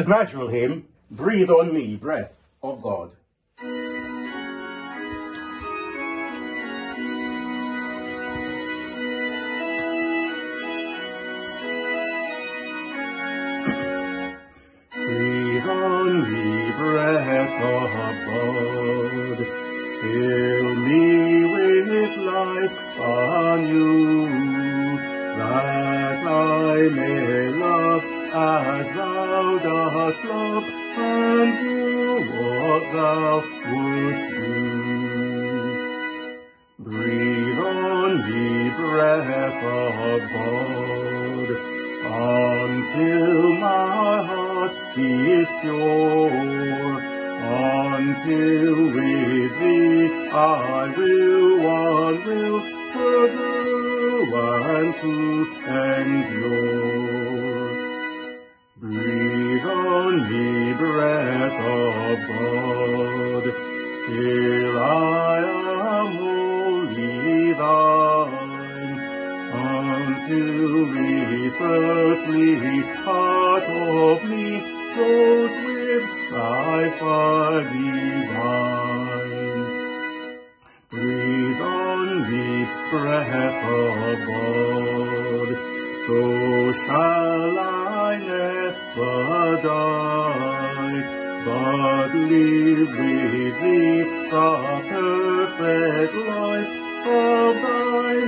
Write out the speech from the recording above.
The gradual hymn, Breathe on Me, Breath of God. Breathe on me, breath of God, fill me with life anew, that I may love as thou dost love, and do what thou wouldst do. Breathe on me, breath of God, until my heart is pure, until with thee I will one will to do and to endure. Breath of God, till I am wholly thine, until this earthly part of me goes with thy fire divine. Breathe on me, breath of God, so shall I never die, but live with thee the perfect life of thine